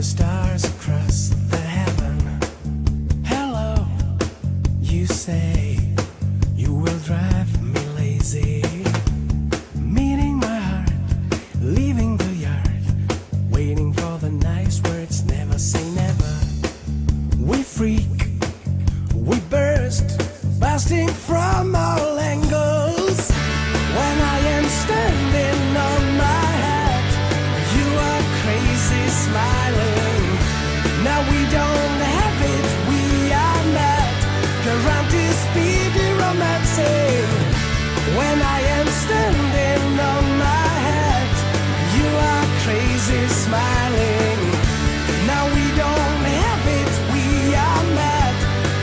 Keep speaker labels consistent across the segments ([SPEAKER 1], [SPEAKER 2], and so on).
[SPEAKER 1] the stars.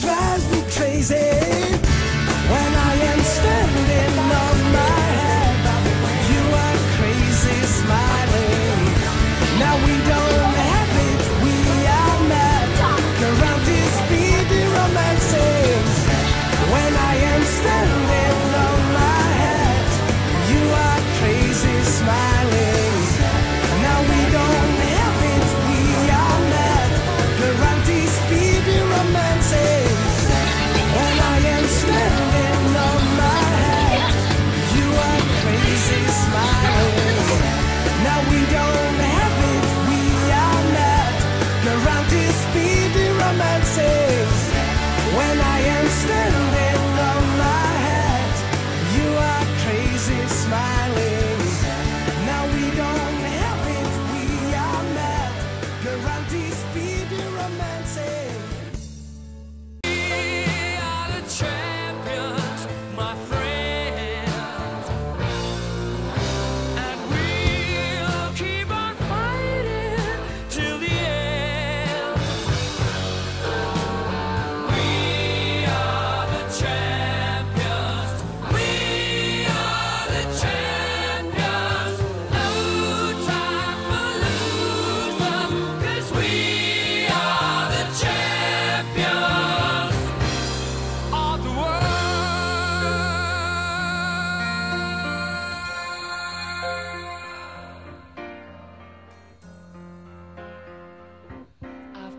[SPEAKER 1] drives me crazy.